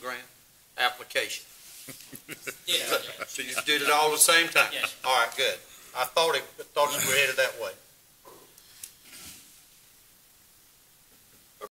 grant application. Yeah, So you did it all at the same time? Yes. All right, good. I thought it, thought we were headed that.